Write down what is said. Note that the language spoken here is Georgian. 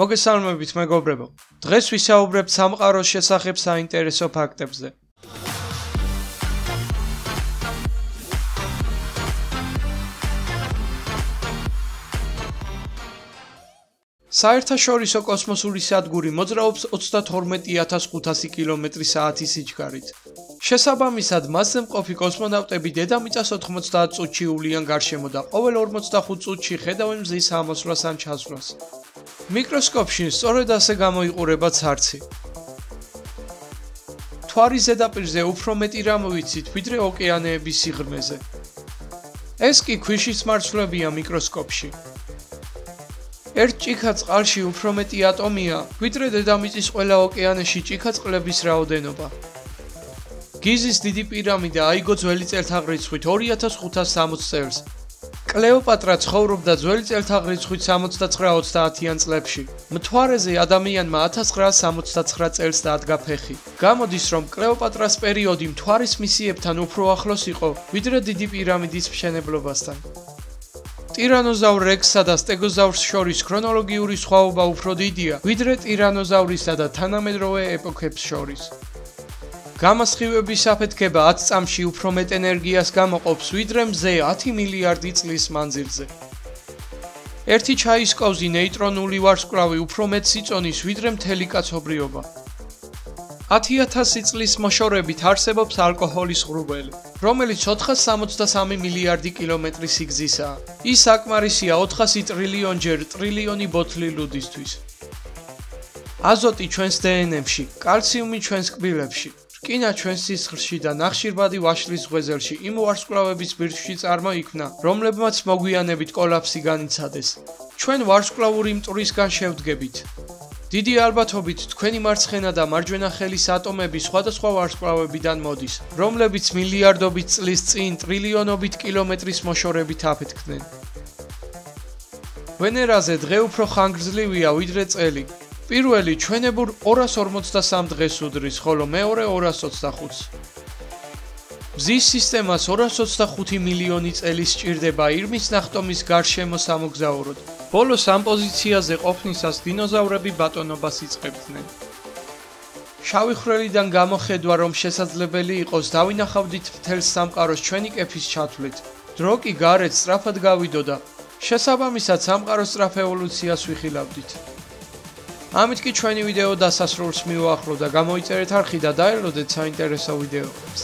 მოგესალმებით მეგობრებო. დღეს ვისაუბრებთ სამყაროს შესახებ საინტერესო ფაქტებზე. საერთაშორისო კოსმოსური სადგური მოძრაობს 32500 კმ/სთ სიჩქარით. შესაბამისად, მასზე მყოფი კოსმონავტები დედამიწას 90 წუთში უვლიან გარშემო და ყოველ 45 წუთში ხედავენ მზის ამოსვლას ან ჩასვლას. მიკროსკოპში სწორედ ასე გამოიყურება ცარცი. თვარის ზედაპირზე უფრო მეტი რამ ვიცით, ვიდრე ოკეანეების სიღრმეზე. ეს კი ქვიშის მარცვლებია მიკროსკოპში. ერთ ჭიქა წყალში უფრო მეტი ატომია, ვიდრე დედამიწის ყველა ოკეანეში ჭიქა წყლების რაოდენობა. გიზის დიდი პირამიდა აიგო ძველი წელთაღრიცხვით 2560 წელს, კლეოპატრა ცხოვრობდა ძველი წელთაღრიცხვით 69-30-იან წლებში. მთვარეზე ადამიანმა 1969 წელს დაადგა ფეხი. გამოდის, რომ კლეოპატრას პერიოდი მთვარის მისიებთან უფრო ახლოს იყო, ვიდრე დიდი პირამიდის მშენებლობასთან. ტირანოზავრ რექსსა და სტეგოზავრს შორის ქრონოლოგიური სხვაობა უფრო დიდია, ვიდრე ტირანოზავრისა და თანამედროვე ეპოქებს შორის. გამასხივების საფეთქება 10 წამში უფრო მეტ ენერგიას გამოყოფს ვიდრე მზე 10 მილიარდი წლის მანძილზე. ერთი ჩაის კოვზი ნეიტრონული ვარსკვლავი უფრო მეტ სიწონის ვიდრე მთელი კაცობრიობა. 10000 წლის მოშორებით არსებობს ალკოჰოლის ღრუბელი, რომელიც 463 მილიარდი კილომეტრი სიგრძისაა. ის აკმარისია 400 ტრილიონჯერ ტრილიონი ბოთლი ლუდისთვის. აზოტი ჩვენს დნმ-ში, კალციუმი ჩვენს კბილებში, რკინა ჩვენს სისხლში და ნახშირბადი ვაშლის ღვეზელში იმ ვარსკვლავების ბირთვში წარმოიქმნა, რომლებმაც მოგვიანებით კოლაფსი განიცადეს. ჩვენ ვარსკვლავური მტვრისგან შევდგებით. დიდი ალბათობით თქვენი მარცხენა და მარჯვენა ხელის ატომები სხვადასხვა ვარსკვლავებიდან მოდის, რომლებიც მილიარდობით წლის წინ ტრილიონობით კილომეტრის მოშორებით აფეთქდნენ. ვენერაზე დღე უფრო ხანგრძლივია ვიდრე წელი, პირველი ჩვენებურ 253 დღეს უდრის, ხოლო მეორე 225-ს. მზის სისტემას 225 მილიონი წელი სჭირდება ირმის ნახტომის გარშემო სამოგზაუროდ. ბოლოს ამ პოზიციაზე ყოფნისას დინოზავრები ბატონობას იწყებდნენ. შავი ხვრელიდან გამოხედვა, რომ შესაძლებელი იყოს დავინახავდით მთელს სამყაროს ჩვენი კეფის ჩათვლით, დრო კი გარეთ სწრაფად გავიდოდა. შესაბამისად, სამყაროს სწრაფ ევოლუციას ვიხილავდით. ამით კი ჩვენი ვიდეო დასასრულს მივაახლოვ და გამოიწერეთ არხი და დაელოდეთ საინტერესო ვიდეოებს.